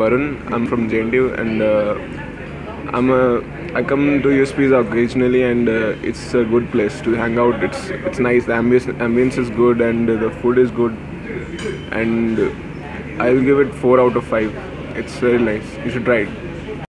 Varun. I'm from JNTU and uh, I'm a I come to USPs occasionally and uh, it's a good place to hang out. It's it's nice. The ambience ambience is good and the food is good and I'll give it four out of five. It's very nice. You should try it.